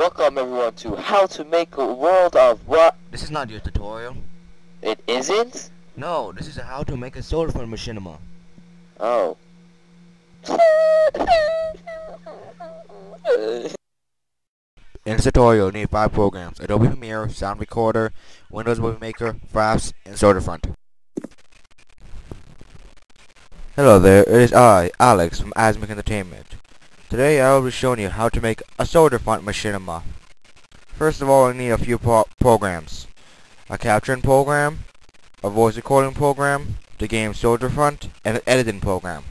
Welcome everyone to how to make a world of what This is not your tutorial. it isn't? No, this is a how to make a Soldier Front machinima. Oh. In this tutorial, you need five programs. Adobe Premiere, Sound Recorder, Windows Movie Maker, Fraps, and Soldier Front. Hello there, it is I, Alex, from AsMake Entertainment. Today I will be showing you how to make a Soldier Front machinima. First of all, I need a few pro programs. A capturing program, a voice recording program, the game Soldier Front, and an editing program.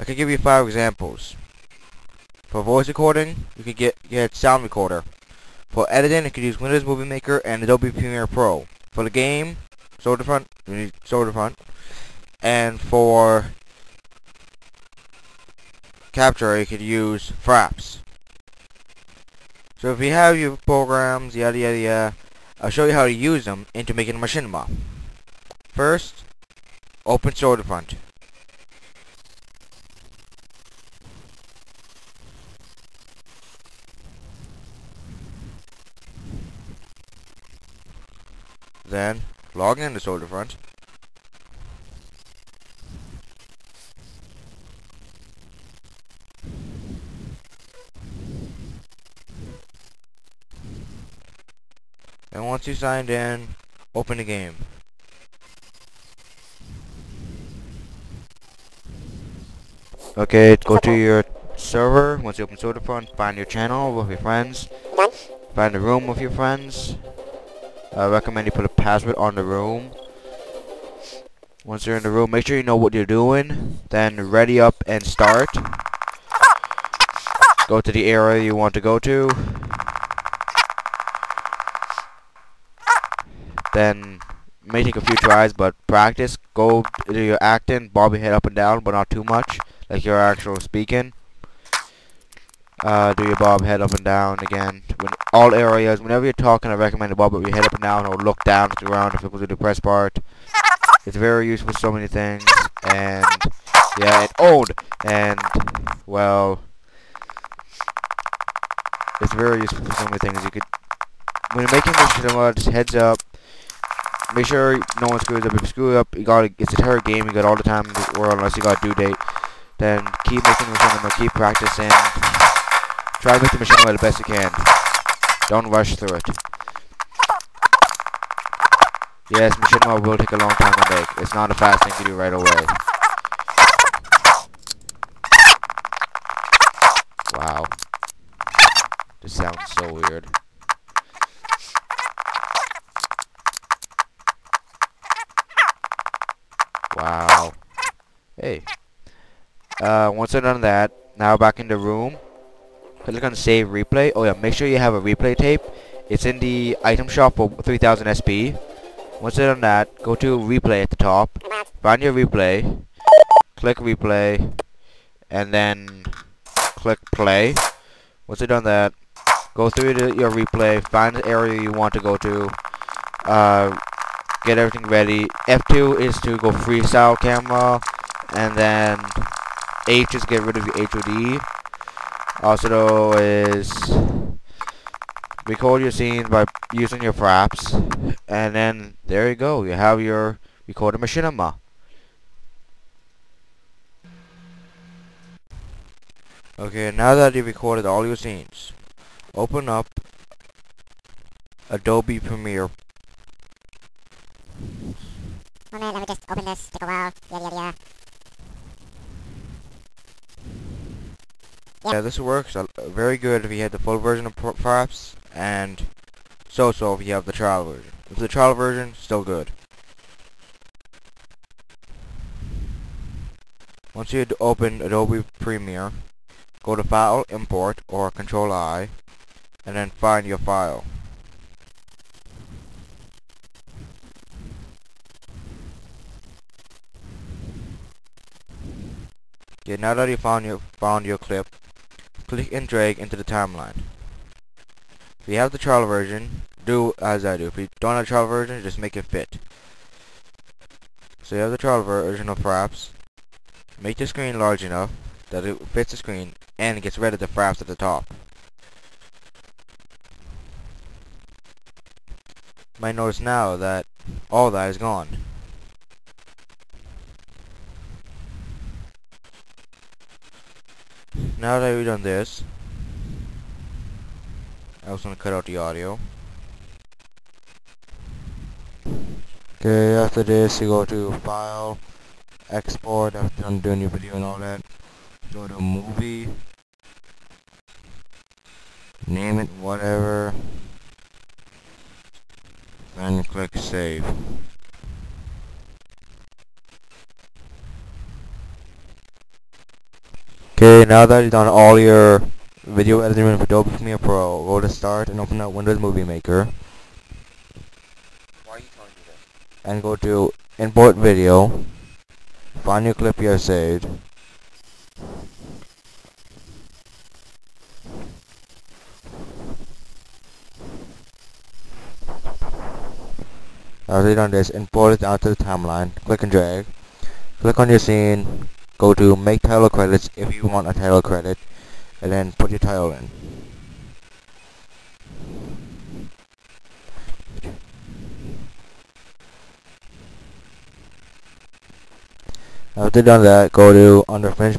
I can give you five examples. For voice recording, you can get, get Sound Recorder. For editing, you can use Windows Movie Maker and Adobe Premiere Pro. For the game, Soldier Front, you need Soldier Front. And for capture, you could use Fraps. So if you have your programs, yada yada yada, I'll show you how to use them into making a machinima. First, open Soldier Front. Then, log into Soldier Front. And once you signed in, open the game. Okay, go to your server. Once you open Soldier Front, find your channel with your friends. Find a room with your friends. I recommend you put a password on the room. Once you're in the room, make sure you know what you're doing. Then ready up and start. Ah! Ah! Go to the area you want to go to. Then may take a few tries, but practice. Go do your acting, bob your head up and down, but not too much, like your actual speaking. Uh, do your bob head up and down again. When all areas, whenever you're talking, I recommend to bob your head up and down or look down at the ground if it to the press part. It's very useful for so many things. And yeah, and old, And well, it's very useful for so many things. You could when you're making this cinema, just heads up. Make sure no one screws up. If you screw up, you got it's a terror game. You got all the time in the world unless you got a due date. Then keep making the machine cinema, keep practicing. Try to make the machine machinima the best you can. Don't rush through it. Yes, machine machinima will take a long time to make. It's not a fast thing to do right away. Wow. This sounds so weird. Wow. Hey. Uh, once I've done that, now back in the room. Click on save replay. Oh yeah, make sure you have a replay tape. It's in the item shop for 3000 SP. Once you've done that, go to replay at the top. Find your replay. Click replay. And then click play. Once you've done that, go through the, your replay. Find the area you want to go to. Uh, get everything ready. F2 is to go freestyle camera. And then H is get rid of your HUD. Also is record your scenes by using your fraps. And then there you go. You have your recorded machinima. Okay, now that you've recorded all your scenes, open up Adobe Premiere. One minute, let me just open this, take a while, yada yada yada. Yeah, this works uh, very good if you have the full version of Pro- Fraps, and so-so if you have the trial version. If the trial version, still good. Once you open Adobe Premiere, go to File, Import, or Control I, and then find your file. Yeah, now that you found your, found your clip, click and drag into the timeline. If you have the trial version, do as I do. If you don't have the trial version, just make it fit. So you have the trial version of Fraps. Make the screen large enough that it fits the screen and gets rid of the Fraps at the top. You might notice now that all that is gone. Now that we've done this, I was gonna cut out the audio. Okay, after this you go to File, Export, after done doing your video and all that. Go to Movie, name it whatever, and click Save. Okay, now that you've done all your video editing with Adobe Premiere Pro, go to Start and open up Windows Movie Maker. Why are you telling me this? and go to import video. Find your clip you have saved. After you've done this import it onto the timeline. Click and drag. Click on your scene go to make title credits if you want a title credit and then put your title in After done that, go to under finish,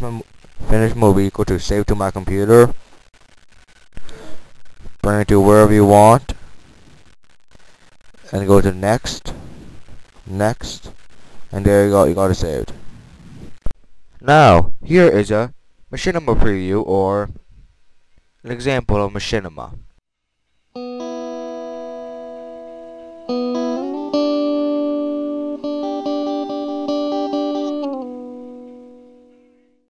finish movie, go to save to my computer. Bring it to wherever you want. And go to next. Next. And there you go, you got it saved. Now, here is a machinima preview or an example of machinima.